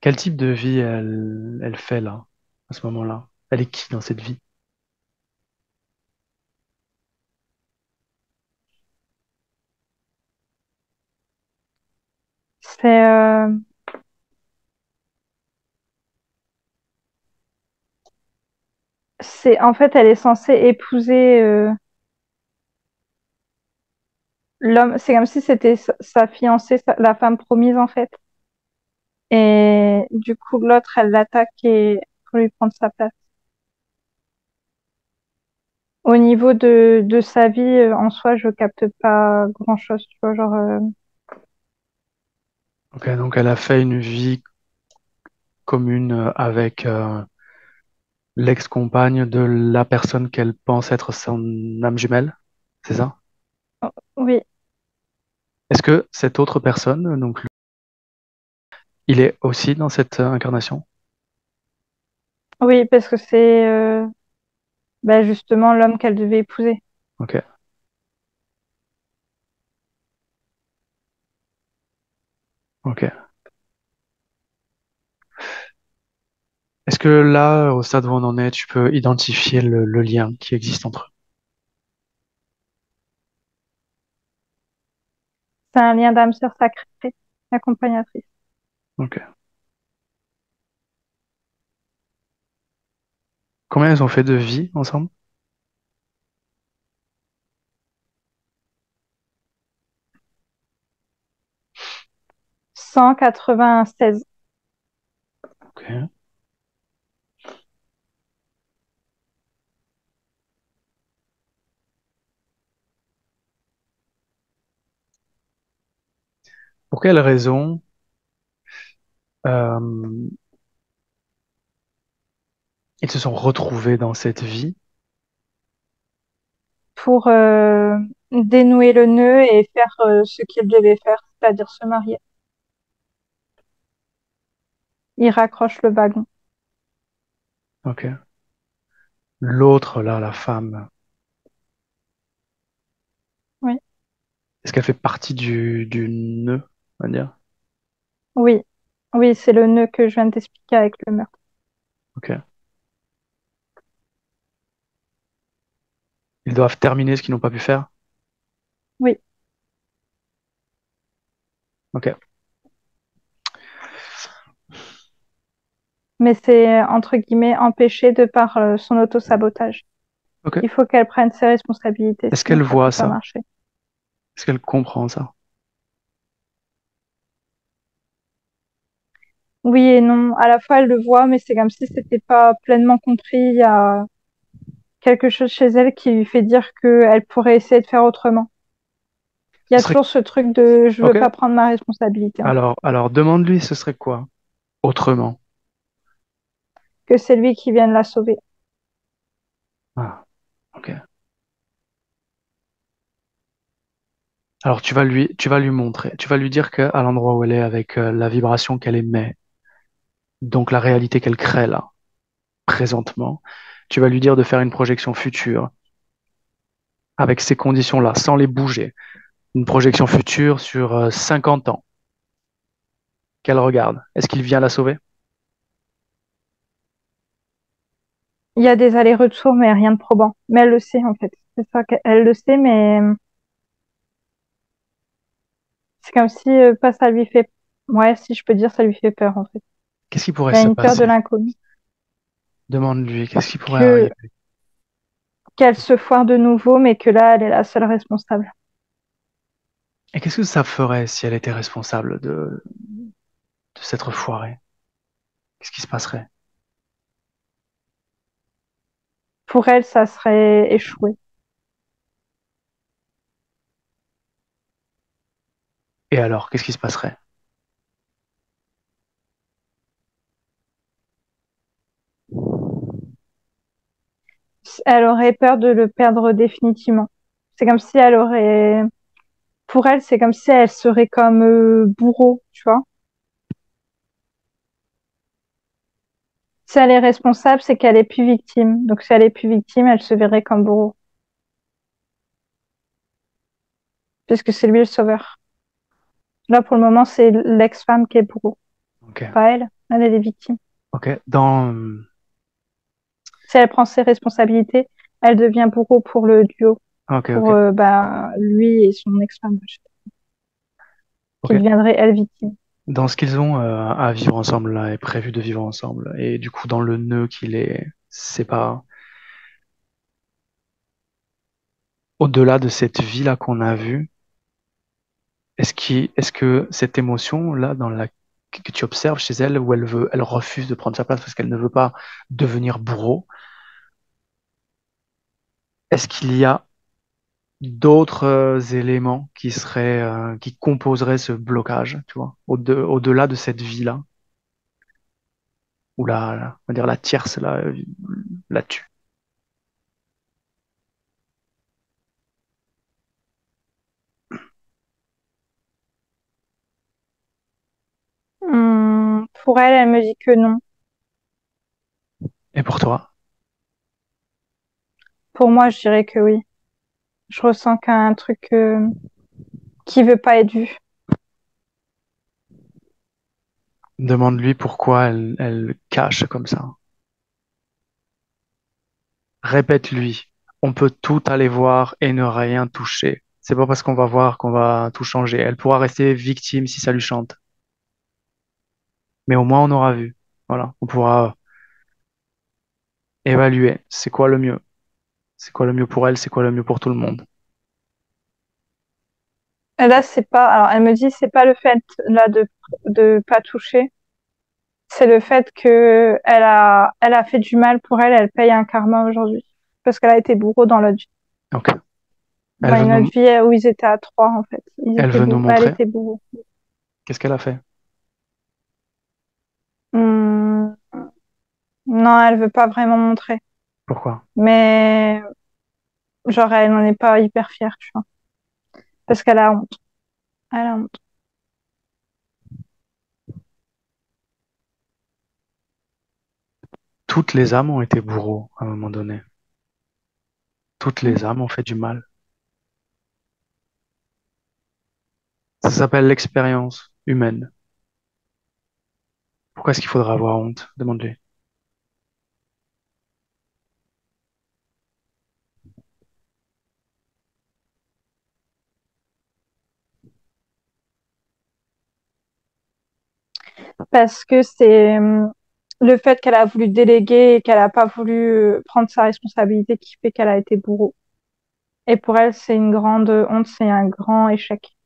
Quel type de vie elle, elle fait là, à ce moment-là? Elle est qui dans cette vie? c'est euh, en fait elle est censée épouser euh, l'homme, c'est comme si c'était sa, fiancée, la femme promise en fait. Et du coup, l'autre, elle l'attaque et pour lui prendre sa place. Au niveau de, de sa vie, euh, en soi, je capte pas grand-chose, tu vois, genre, euh, Ok, donc elle a fait une vie commune avec l'ex-compagne de la personne qu'elle pense être son âme jumelle, c'est ça? oui, Est-ce que cette autre personne, donc lui, il est aussi dans cette euh, incarnation? oui, parce que c'est euh, bah, justement l'homme qu'elle devait épouser. Ok, ok. Est-ce que là, au stade où on en est, tu peux identifier le, le lien qui existe entre eux? C'est un lien d'âme sœur sacrée, accompagnatrice. Ok. Combien ils ont fait de vie ensemble? 196. Ok. Pour quelle raison euh, ils se sont retrouvés dans cette vie? pour euh, dénouer le nœud et faire euh, ce qu'il devait faire, c'est-à-dire se marier. Il raccroche le wagon. Ok. L'autre, là, la femme, Oui, est-ce qu'elle fait partie du, du nœud, on va dire? oui, oui, c'est le nœud que je viens de t'expliquer avec le meurtre. Ok. Ils doivent terminer ce qu'ils n'ont pas pu faire? Oui, Ok. mais c'est entre guillemets empêché de par euh, son auto-sabotage. Il faut qu'elle prenne ses responsabilités, Est-ce qu'elle voit ça? Est-ce qu'elle comprend ça? Oui et non. À la fois, elle le voit, mais c'est comme si c'était pas pleinement compris. Il y a quelque chose chez elle qui lui fait dire qu'elle pourrait essayer de faire autrement. Il y a Ce serait... toujours ce truc de je veux Ok. pas prendre ma responsabilité. Alors, alors demande-lui, ce serait quoi? Autrement. Que c'est lui qui vienne la sauver. Ah, ok. Alors tu vas lui, tu vas lui montrer, tu vas lui dire qu'à l'endroit où elle est, avec euh, la vibration qu'elle émet, donc la réalité qu'elle crée là, présentement, tu vas lui dire de faire une projection future avec ces conditions-là, sans les bouger. Une projection future sur euh, 50 ans. Qu'elle regarde. Est-ce qu'il vient la sauver? Il y a des allers-retours, mais rien de probant. Mais elle le sait, en fait. C'est ça qu'elle le sait, mais c'est comme si, euh, pas ça lui fait, ouais, si je peux dire, ça lui fait peur, en fait. Qu'est-ce qui pourrait se une peur de passer? l'inconnu. Demande-lui, qu'est-ce qui pourrait Que, arriver? qu'elle se foire de nouveau, mais que là, elle est la seule responsable. Et qu'est-ce que ça ferait si elle était responsable de, de s'être foirée? Qu'est-ce qui se passerait? Pour elle, ça serait échoué. Et alors, qu'est-ce qui se passerait? Elle aurait peur de le perdre définitivement. C'est comme si elle aurait, pour elle, c'est comme si elle serait comme euh, bourreau, tu vois. Si elle est responsable, c'est qu'elle est plus victime. Donc si elle est plus victime, elle se verrait comme bourreau. Puisque c'est lui le sauveur. Là, pour le moment, c'est l'ex-femme qui est bourreau. Pas elle. Elle, elle est victime. Ok. Dans, Si elle prend ses responsabilités, elle devient bourreau pour le duo. Pour euh, bah, lui et son ex-femme. Qui Ok. deviendrait elle victime. Dans ce qu'ils ont euh, à vivre ensemble là, et prévu de vivre ensemble, et du coup dans le nœud qui les sépare, au-delà de cette vie-là qu'on a vue, Est-ce qui, est-ce que cette émotion-là, dans la, que tu observes chez elle, où elle veut, elle refuse de prendre sa place parce qu'elle ne veut pas devenir bourreau, est-ce qu'il y a d'autres euh, éléments qui seraient, euh, qui composeraient ce blocage, tu vois, au-de- au-delà de cette vie-là, où la, on va dire la tierce là, la tue? Hum, pour elle, elle me dit que non. Et pour toi, Pour moi, je dirais que oui. Je ressens qu'il y a un truc euh, qui veut pas être vu. demande-lui pourquoi elle, elle cache comme ça. Répète-lui, on peut tout aller voir et ne rien toucher. C'est pas parce qu'on va voir qu'on va tout changer. Elle pourra rester victime si ça lui chante. Mais au moins on aura vu. Voilà, on pourra évaluer c'est quoi le mieux? C'est quoi le mieux pour elle, c'est quoi le mieux pour tout le monde? Et là, c'est pas. Alors, elle me dit, c'est pas le fait là de de pas toucher. C'est le fait que elle a elle a fait du mal pour elle. Elle paye un karma aujourd'hui parce qu'elle a été bourreau dans l'autre vie. Elle Dans une nous, autre vie où ils étaient à trois en fait. Ils Elle veut nous. Elle montrer était bourreau. qu'est-ce qu'elle a fait? Hum, Non, elle veut pas vraiment montrer. Pourquoi? Mais genre, elle n'en est pas hyper fière, tu vois. Parce qu'elle a honte. Elle a honte. Toutes les âmes ont été bourreaux à un moment donné. Toutes les âmes ont fait du mal. Ça s'appelle l'expérience humaine. Pourquoi est-ce qu'il faudrait avoir honte? Demande-lui. Parce que c'est hum, le fait qu'elle a voulu déléguer et qu'elle a pas voulu euh, prendre sa responsabilité qui fait qu'elle a été bourreau. Et pour elle, c'est une grande honte, c'est un grand échec.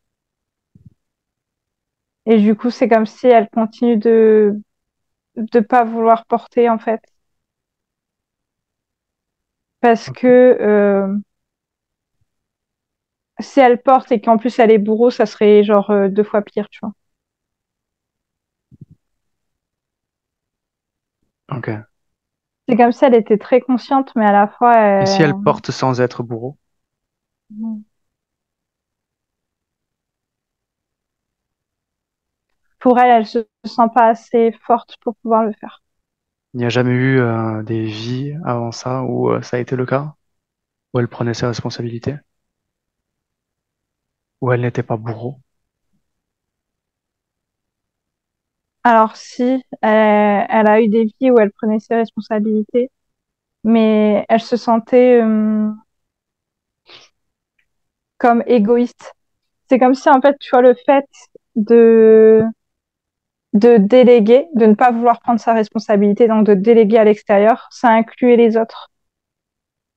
Et du coup, c'est comme si elle continue de de pas vouloir porter en fait, parce que euh, si elle porte et qu'en plus elle est bourreau, ça serait genre euh, deux fois pire, tu vois. Ok. C'est comme si elle était très consciente, mais à la fois, Et si elle... elle porte sans être bourreau? Pour elle, elle se sent pas assez forte pour pouvoir le faire. Il n'y a jamais eu euh, des vies avant ça où euh, ça a été le cas? Où elle prenait ses responsabilités? Où elle n'était pas bourreau? Alors si, elle, elle a eu des vies où elle prenait ses responsabilités, mais elle se sentait euh, comme égoïste. C'est comme si en fait, tu vois, le fait de de déléguer, de ne pas vouloir prendre sa responsabilité, donc de déléguer à l'extérieur, ça incluait les autres.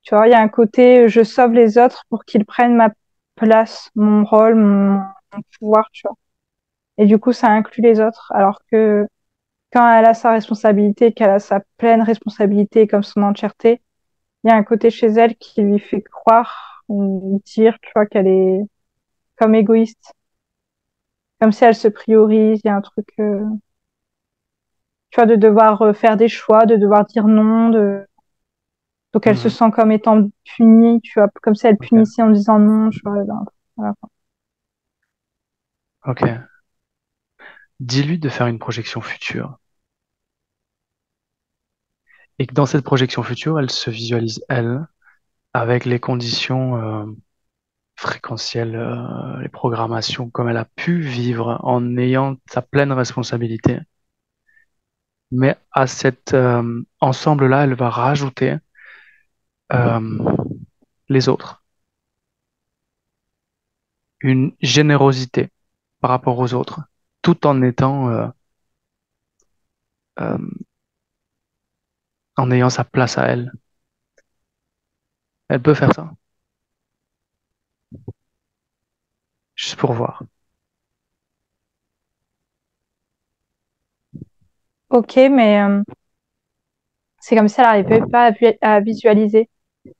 Tu vois, il y a un côté, je sauve les autres pour qu'ils prennent ma place, mon rôle, mon, mon pouvoir, tu vois. Et du coup, ça inclut les autres, alors que quand elle a sa responsabilité, qu'elle a sa pleine responsabilité comme son entièreté, il y a un côté chez elle qui lui fait croire ou dire, tu vois, qu'elle est comme égoïste, comme si elle se priorise, il y a un truc, euh, tu vois, de devoir euh, faire des choix, de devoir dire non, de donc elle se Mhm. sent comme étant punie, tu vois, comme si elle punissait en disant non, tu vois, ben, voilà. Ok. Dis-lui de faire une projection future. Et que dans cette projection future, elle se visualise, elle, avec les conditions euh, fréquentielles, euh, les programmations, comme elle a pu vivre en ayant sa pleine responsabilité. Mais à cet euh, ensemble-là, elle va rajouter euh, les autres, une générosité par rapport aux autres, tout en étant, en ayant sa place à elle. Elle peut faire ça, Juste pour voir. Ok, mais euh, c'est comme si elle n'arrivait pas à, visualiser.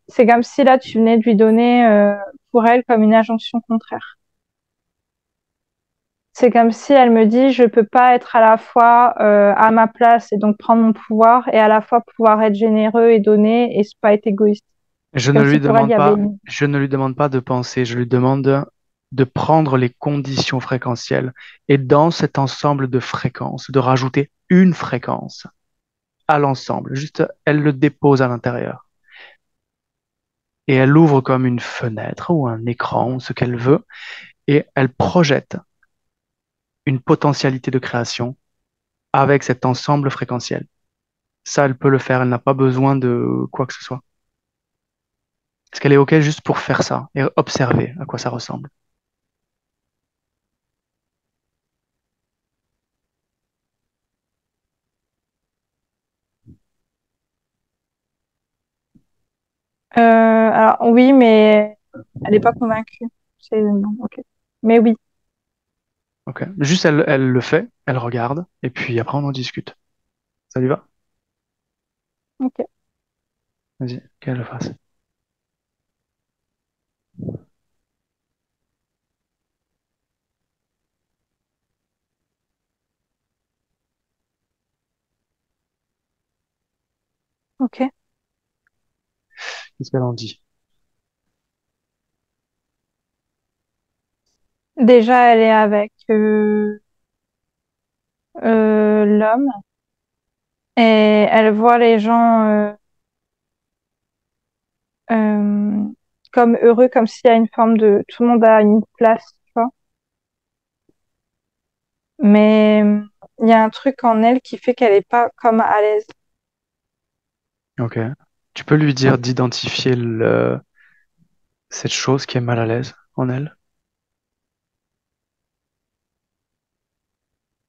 C'est comme si là, tu venais de lui donner euh, pour elle comme une injonction contraire. C'est comme si elle me dit, je ne peux pas être à la fois euh, à ma place et donc prendre mon pouvoir et à la fois pouvoir être généreux et donner et ne pas être égoïste. Je ne lui demande pas, je ne lui demande pas de penser, je lui demande de prendre les conditions fréquentielles et dans cet ensemble de fréquences, de rajouter une fréquence à l'ensemble. Juste, elle le dépose à l'intérieur. Et elle ouvre comme une fenêtre ou un écran, ce qu'elle veut, et elle projette une potentialité de création avec cet ensemble fréquentiel. Ça, elle peut le faire, elle n'a pas besoin de quoi que ce soit. Est-ce qu'elle est OK juste pour faire ça et observer à quoi ça ressemble euh, alors oui, mais elle n'est pas convaincue. C'est ok. Mais oui. Ok. Juste, elle, elle le fait, elle regarde, et puis après, on en discute. Ça lui va? Ok. Vas-y, qu'elle le fasse. Ok. Qu'est-ce qu'elle en dit? Déjà, elle est avec euh, euh, l'homme et elle voit les gens euh, comme heureux, comme s'il y a une forme de tout le monde a une place, tu vois. Mais il y a un truc en elle qui fait qu'elle est pas comme à l'aise. Ok. Tu peux lui dire d'identifier le... cette chose qui est mal à l'aise en elle?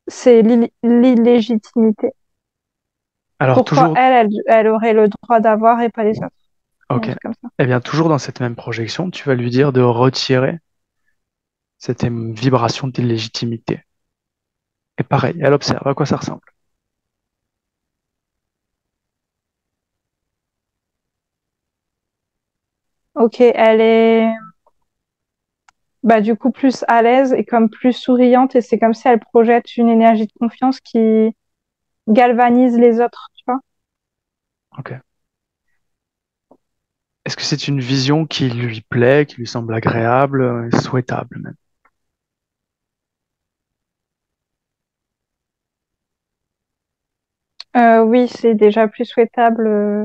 c'est l'illégitimité. Alors, Pourquoi toujours, elle, elle, aurait le droit d'avoir et pas les autres? ok. comme ça. Eh bien, toujours dans cette même projection, tu vas lui dire de retirer cette vibration d'illégitimité. Et pareil, elle observe à quoi ça ressemble. Ok, elle est bah, du coup plus à l'aise et comme plus souriante et c'est comme si elle projette une énergie de confiance qui galvanise les autres, tu vois. Ok. Est-ce que c'est une vision qui lui plaît, qui lui semble agréable, souhaitable même? Euh, oui, c'est déjà plus souhaitable euh,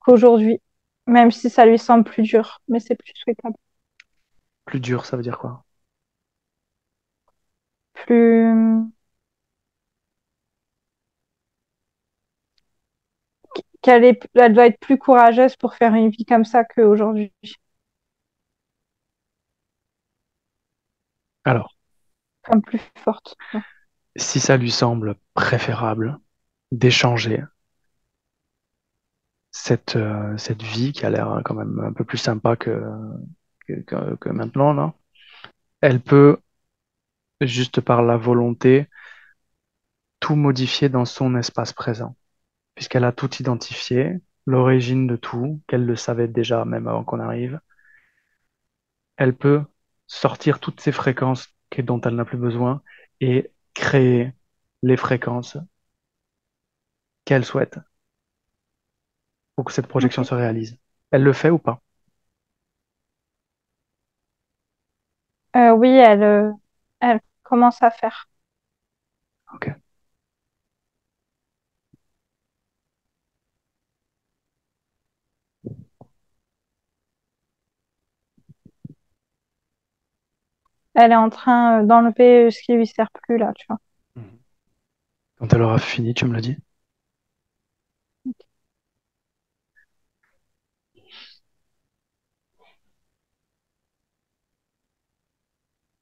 qu'aujourd'hui, même si ça lui semble plus dur, mais c'est plus souhaitable. Plus dur, ça veut dire quoi? Plus qu'elle est, elle doit être plus courageuse pour faire une vie comme ça qu'aujourd'hui. Alors, Comme plus forte. si ça lui semble préférable d'échanger cette, euh, cette vie qui a l'air quand même un peu plus sympa que, que, que maintenant, là, elle peut, juste par la volonté, tout modifier dans son espace présent, puisqu'elle a tout identifié, l'origine de tout, qu'elle le savait déjà même avant qu'on arrive. Elle peut sortir toutes ces fréquences que- dont elle n'a plus besoin et créer les fréquences qu'elle souhaite pour que cette projection se réalise. Elle le fait ou pas? Euh, oui, elle, euh, elle commence à faire. Ok. Elle est en train euh, d'enlever ce qui lui sert plus là, tu vois. Quand elle aura fini, tu me le dis?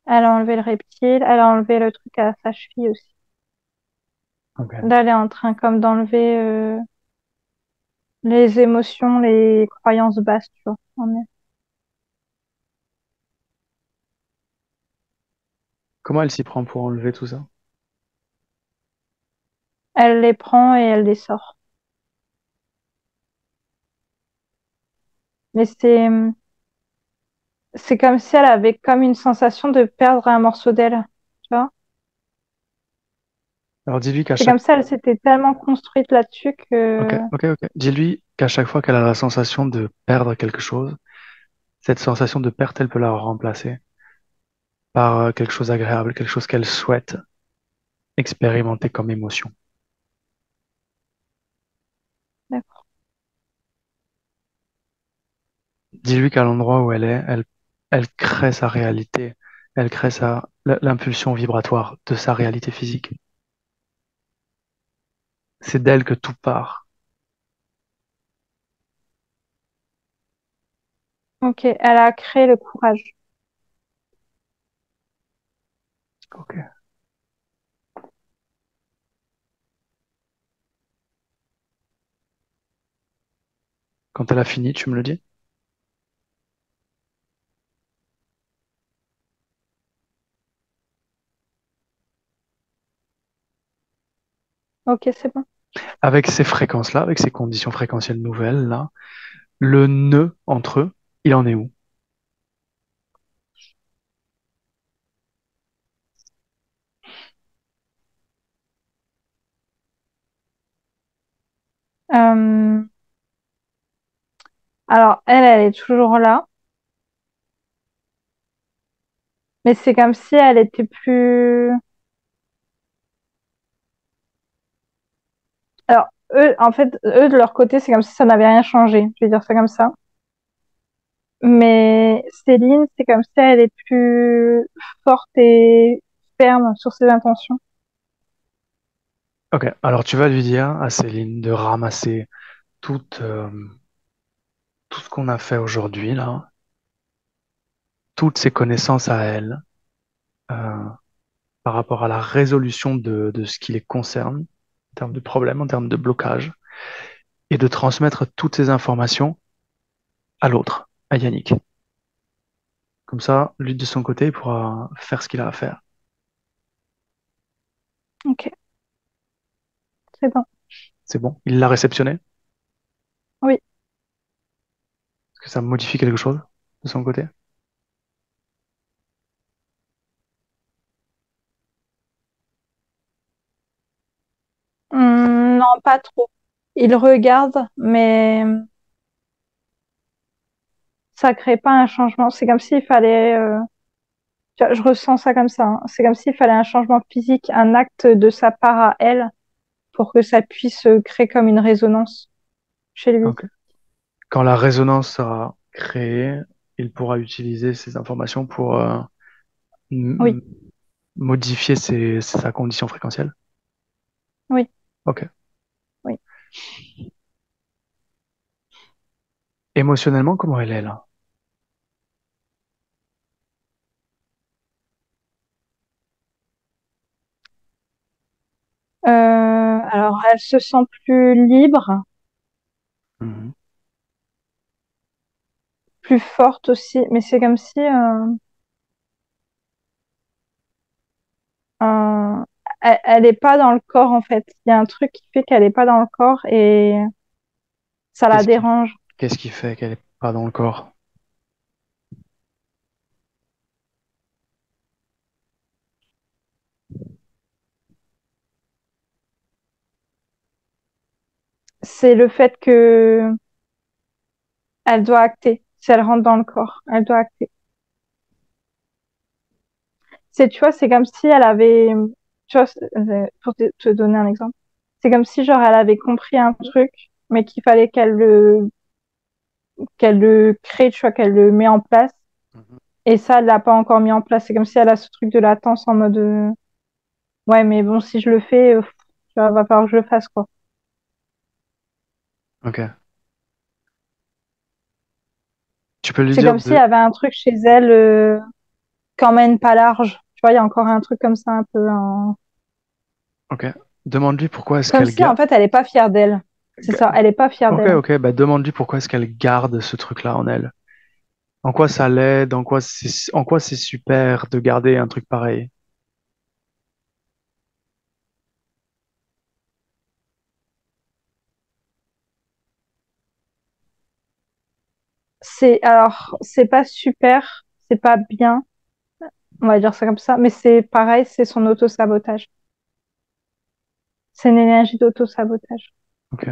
Elle a enlevé le reptile, elle a enlevé le truc à sa cheville aussi. Ok. Là, elle est en train comme d'enlever euh, les émotions, les croyances basses, tu vois. Comment elle s'y prend pour enlever tout ça? Elle les prend et elle les sort. Mais c'est, c'est comme si elle avait comme une sensation de perdre un morceau d'elle, tu vois. Alors dis-lui qu'à C'est chaque... comme ça, elle s'était tellement construite là-dessus Ok, que, ok, ok. Dis-lui qu'à chaque fois qu'elle a la sensation de perdre quelque chose, cette sensation de perte, elle peut la remplacer par euh, quelque chose d'agréable, quelque chose qu'elle souhaite expérimenter comme émotion. d'accord. Dis-lui qu'à l'endroit où elle est, elle, elle crée sa réalité, elle crée sa, l'impulsion vibratoire de sa réalité physique. C'est d'elle que tout part. Ok, elle a créé le courage. Ok. Quand elle a fini, tu me le dis? Ok, c'est bon. Avec ces fréquences-là, avec ces conditions fréquentielles nouvelles, là, le nœud entre eux, il en est où? Euh, alors, elle, elle est toujours là, mais c'est comme si elle était plus. Alors, eux, en fait, eux, de leur côté, c'est comme si ça n'avait rien changé. Je vais dire ça comme ça. Mais Céline, c'est comme si elle est plus forte et ferme sur ses intentions. Ok, alors tu vas lui dire à Céline de ramasser tout, euh, tout ce qu'on a fait aujourd'hui, là, toutes ses connaissances à elle, euh, par rapport à la résolution de, de ce qui les concerne, en termes de problèmes, en termes de blocage, et de transmettre toutes ces informations à l'autre, à Yannick. Comme ça, lui de son côté, il pourra faire ce qu'il a à faire. Ok, c'est bon. C'est bon? Il l'a réceptionné? Est-ce Oui. que ça modifie quelque chose de son côté? Pas trop. Il regarde, mais ça crée pas un changement. C'est comme s'il fallait. euh, je ressens ça comme ça. hein. C'est comme s'il fallait un changement physique, un acte de sa part à elle, pour que ça puisse créer comme une résonance chez lui. Quand la résonance sera créée, il pourra utiliser ces informations pour euh, Oui, modifier ses- sa condition fréquentielle? oui, Ok. Émotionnellement, comment elle est là? Euh, alors, elle se sent plus libre, Mhm. plus forte aussi, mais c'est comme si euh, euh, elle, elle est pas dans le corps en fait. Il y a un truc qui fait qu'elle est pas dans le corps et ça la Qu'est-ce qui, dérange. qu'est-ce qui fait qu'elle est pas dans le corps? C'est le fait que elle doit acter. Si elle rentre dans le corps, elle doit acter. C'est, tu vois, c'est comme si elle avait, tu vois, pour te, te donner un exemple, c'est comme si genre elle avait compris un truc, mais qu'il fallait qu'elle le, qu'elle le crée, tu vois, qu'elle le met en place. Mhm. Et ça, elle l'a pas encore mis en place. C'est comme si elle a ce truc de latence en mode, euh, ouais, mais bon, si je le fais, euh, tu vois, va falloir que je le fasse, quoi. Ok. Tu peux lui C'est comme s'il y de... avait un truc chez elle, euh, qui emmène pas large. Tu vois, il y a encore un truc comme ça un peu. Un... Ok. Demande-lui pourquoi est-ce qu'elle. Comme si, en fait, elle n'est pas fière d'elle. C'est ça, elle n'est pas fière d'elle. Ok, ok. Bah, demande-lui pourquoi est-ce qu'elle garde ce truc-là en elle. En quoi ça l'aide? En quoi c'est en quoi c'est super de garder un truc pareil? C'est alors c'est pas super, c'est pas bien, on va dire ça comme ça, mais c'est pareil, c'est son auto-sabotage. C'est une énergie d'auto-sabotage. Ok.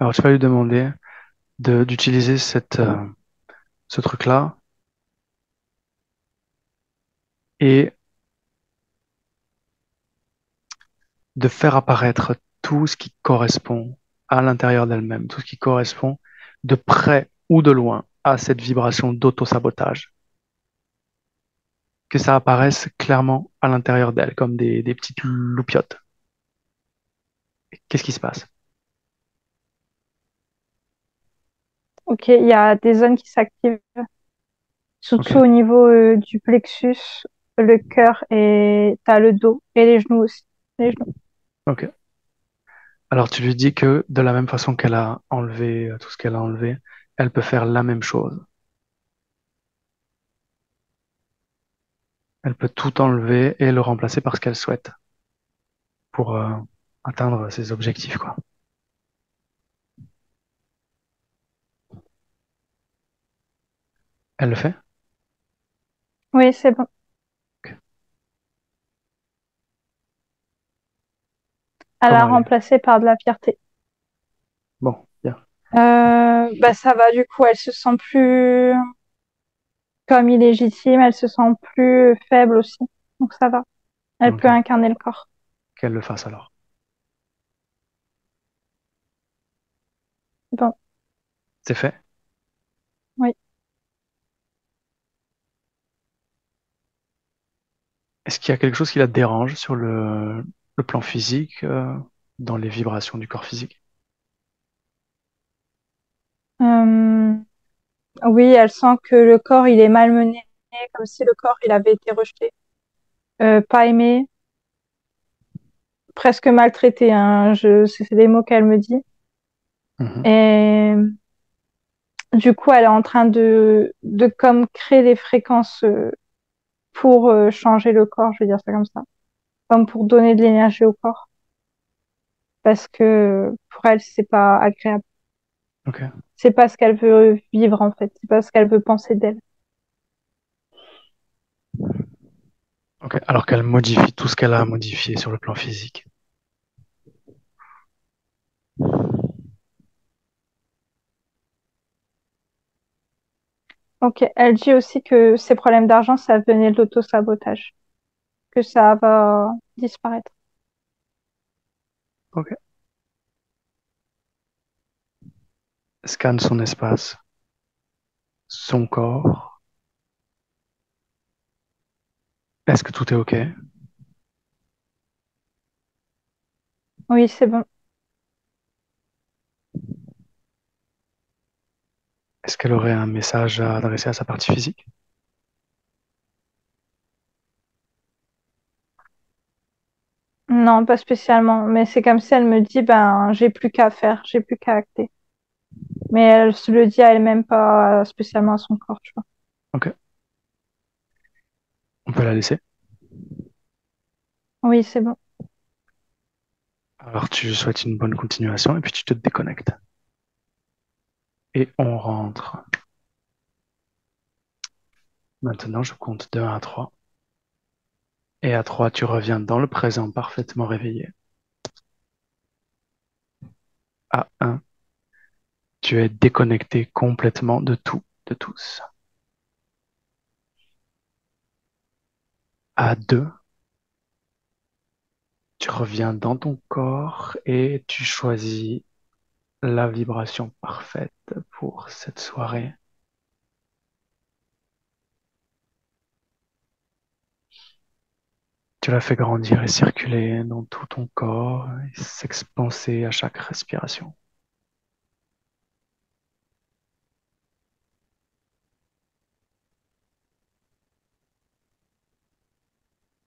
Alors, tu vas lui demander de, d'utiliser euh, ce truc-là et de faire apparaître tout ce qui correspond à l'intérieur d'elle-même, tout ce qui correspond de près ou de loin à cette vibration d'auto-sabotage. Que ça apparaisse clairement à l'intérieur d'elle, comme des, des petites loupiottes. Qu'est-ce qui se passe? Ok, il y a des zones qui s'activent, surtout au niveau euh, du plexus, le cœur et t'as le dos et les genoux aussi. Les genoux. Ok. Alors tu lui dis que de la même façon qu'elle a enlevé euh, tout ce qu'elle a enlevé, elle peut faire la même chose. Elle peut tout enlever et le remplacer par ce qu'elle souhaite pour euh, atteindre ses objectifs, quoi. Elle le fait? Oui, c'est bon. Ok. Elle a Comment elle est? remplacé par de la fierté. Bon, bien. Euh, bah ça va du coup, elle se sent plus comme illégitime, elle se sent plus faible aussi. Donc ça va. Elle peut incarner le corps. Qu'elle le fasse alors. Bon, C'est fait? oui. Est-ce qu'il y a quelque chose qui la dérange sur le, le plan physique, euh, dans les vibrations du corps physique? Euh, oui, elle sent que le corps il est malmené, comme si le corps il avait été rejeté, euh, pas aimé, presque maltraité. Hein. Je, c'est des mots qu'elle me dit. Mhm. Et du coup, elle est en train de, de comme créer des fréquences euh, pour euh, changer le corps, je vais dire ça comme ça, comme pour donner de l'énergie au corps, parce que pour elle, c'est pas agréable. C'est pas ce qu'elle veut vivre en fait, c'est pas ce qu'elle veut penser d'elle. Ok. Alors qu'elle modifie tout ce qu'elle a à modifier sur le plan physique. Ok, elle dit aussi que ses problèmes d'argent, ça venait de l'auto-sabotage, que ça va disparaître. Ok. Scanne son espace, son corps. Est-ce que tout est ok? Oui, c'est bon. Est-ce qu'elle aurait un message à adresser à sa partie physique? Non, pas spécialement, mais c'est comme si elle me dit, ben, j'ai plus qu'à faire, j'ai plus qu'à acter. Mais elle se le dit à elle-même, pas spécialement à son corps, tu vois. Ok. On peut la laisser? Oui, c'est bon. Alors tu souhaites une bonne continuation et puis tu te déconnectes. Et on rentre. Maintenant, je compte de 1 à 3. Et à 3, tu reviens dans le présent parfaitement réveillé. À 1, tu es déconnecté complètement de tout, de tous. À 2, tu reviens dans ton corps et tu choisis la vibration parfaite pour cette soirée. Tu la fais grandir et circuler dans tout ton corps et s'expanser à chaque respiration.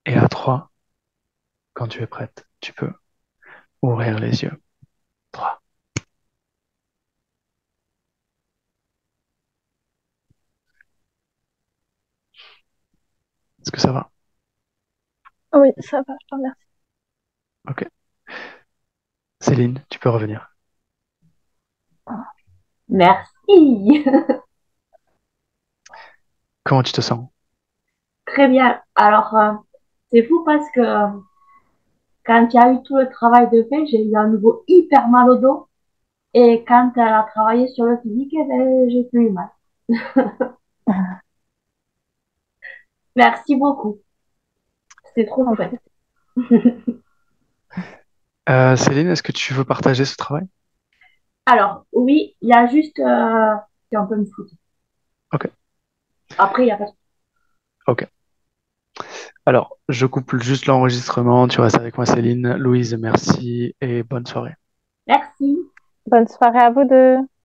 Et à 3, quand tu es prête, tu peux ouvrir les yeux. 3. Est-ce que ça va? Oui, ça va, je te remercie. Ok. Céline, tu peux revenir. Merci. Comment tu te sens? Très bien. Alors, euh, c'est fou parce que euh, quand il y a eu tout le travail de fait, j'ai eu un nouveau hyper mal au dos. Et quand elle a travaillé sur le physique, eh ben, j'ai plus eu mal. Merci beaucoup. C'était trop chouette. Euh, Céline, est-ce que tu veux partager ce travail? Alors, oui, il y a juste... Euh, c'est un peu me foutre. Ok, Après, il y a pas... ok. Alors, je coupe juste l'enregistrement. Tu restes avec moi, Céline. Louise, merci et bonne soirée. Merci. Bonne soirée à vous deux.